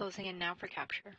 closing in now for capture.